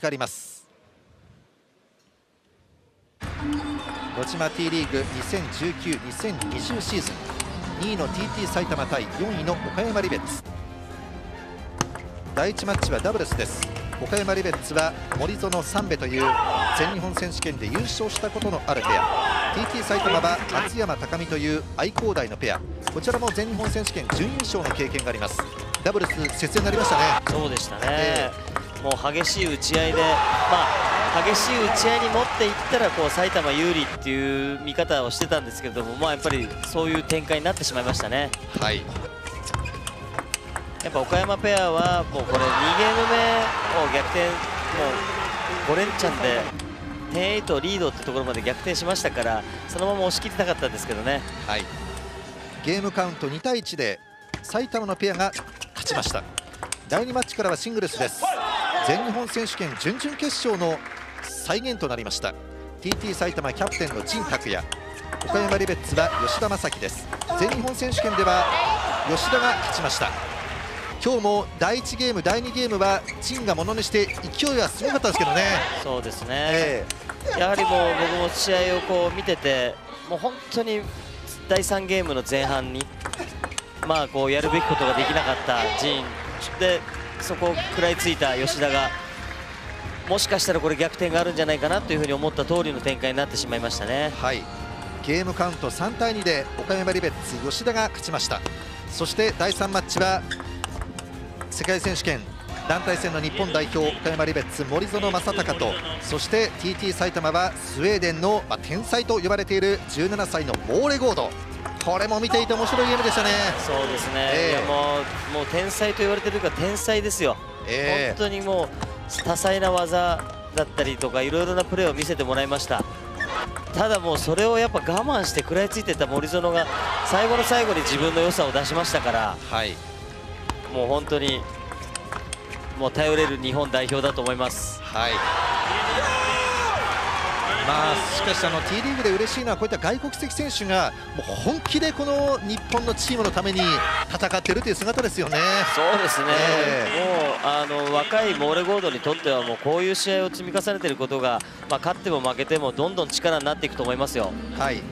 かります。ロチマ T リーグ2019-2020シーズン。2位の TT 埼玉対4位の岡山リベッツ。第1マッチはダブルスです。岡山リベッツは森園三部という全日本選手権で優勝したことのあるペア。TT 埼玉は松山高見という愛工大のペア。こちらも全日本選手権準優勝の経験があります。ダブルス接戦になりましたね。そうでしたね、えー、もう激しい打ち合いで、まあ、激しい打ち合いに持っていったらこう埼玉有利っていう見方をしてたんですけれども、まあ、やっぱりそういう展開になってしまいましたね。はい。やっぱ岡山ペアはもうこれ2ゲーム目を逆転もう5連チャンで10 8リードってところまで逆転しましたからそのまま押し切りたかったんですけどね、はい、ゲームカウント2対1で埼玉のペアが勝ちました。第2マッチからはシングルスです全日本選手権準々決勝の再現となりました。TT 埼玉キャプテンの陣拓也。岡山リベッツは吉田正樹です。全日本選手権では吉田が勝ちました。今日も第1ゲーム、第2ゲームは陳がものにして勢いはすごかったですけどね。そうですね、えー、やはりもう僕も試合をこう見ててもう本当に第3ゲームの前半に、まあ、こうやるべきことができなかった陣でそこを食らいついた吉田がもしかしたらこれ逆転があるんじゃないかなというふうに思った通りの展開になってしまいましたね。はい。ゲームカウント3対2で岡山リベッツ吉田が勝ちました。そして第3マッチは世界選手権団体戦の日本代表岡山リベッツ森園正孝とそして TT 埼玉はスウェーデンの、ま、天才と呼ばれている17歳のモーレゴード。これも見ていて面白いゲームでしたね。そうですね、えー、いやもうもう天才と言われてるから天才ですよ、えー、本当にもう多彩な技だったりとかいろいろなプレーを見せてもらいました。ただもうそれをやっぱ我慢して食らいついてた森園が最後の最後に自分の良さを出しましたから、はい、もう本当にもう頼れる日本代表だと思います。はいまあ、しかしあの T リーグで嬉しいのはこういった外国籍選手がもう本気でこの日本のチームのために戦っているという姿ですよね。そうですね、えー、もうあの若いモーレゴードにとってはもうこういう試合を積み重ねていることが、まあ、勝っても負けてもどんどん力になっていくと思いますよ。はい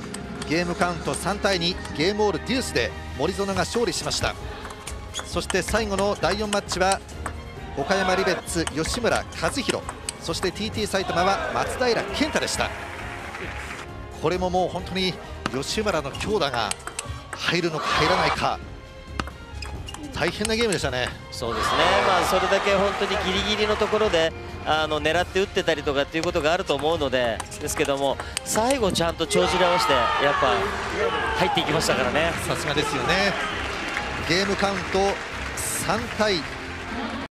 ゲームカウント3対2ゲームオールデュースで森園が勝利しました。そして最後の第4マッチは岡山リベッツ吉村和弘そして TT 埼玉は松平健太でした。これももう本当に吉村の強打が入るのか入らないか。大変なゲームでしたね。そうですね、まあ、それだけ本当にギリギリのところであの狙って打ってたりとかっていうことがあると思うのでですけども最後ちゃんと帳尻合わせてやっぱ入っていきましたからね。さすがですよね。ゲームカウント3対